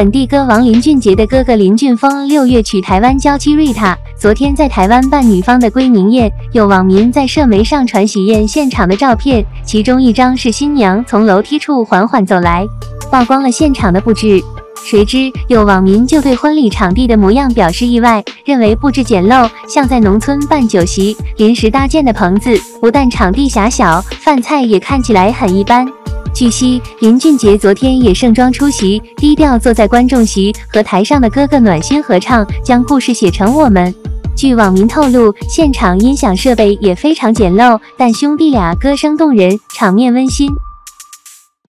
本地歌王林俊杰的哥哥林俊峰六月娶台湾娇妻瑞塔，昨天在台湾办女方的归宁宴，有网民在社媒上传喜宴现场的照片，其中一张是新娘从楼梯处缓缓走来，曝光了现场的布置。谁知有网民就对婚礼场地的模样表示意外，认为布置简陋，像在农村办酒席临时搭建的棚子。不但场地狭小，饭菜也看起来很一般。据悉，林俊杰昨天也盛装出席，低调坐在观众席，和台上的哥哥暖心合唱，将故事写成我们。据网民透露，现场音响设备也非常简陋，但兄弟俩歌声动人，场面温馨。